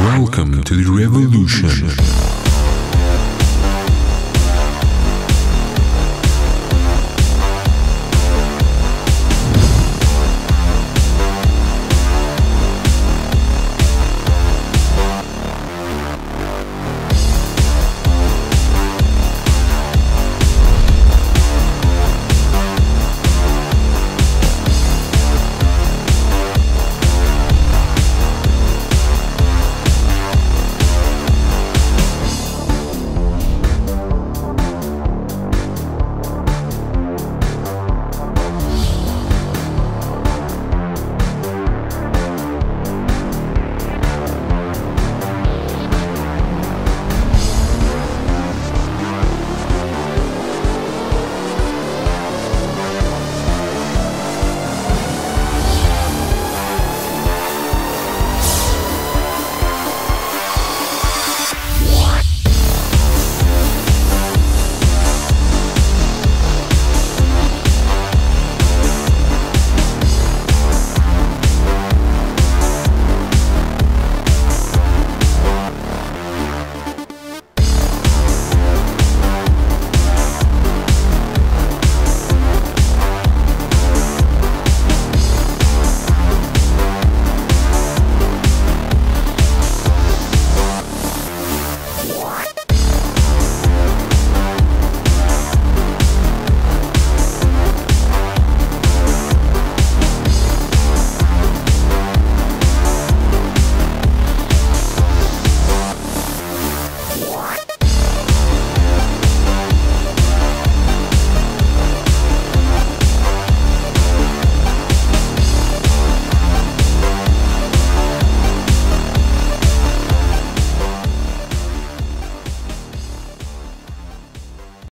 Welcome to the revolution.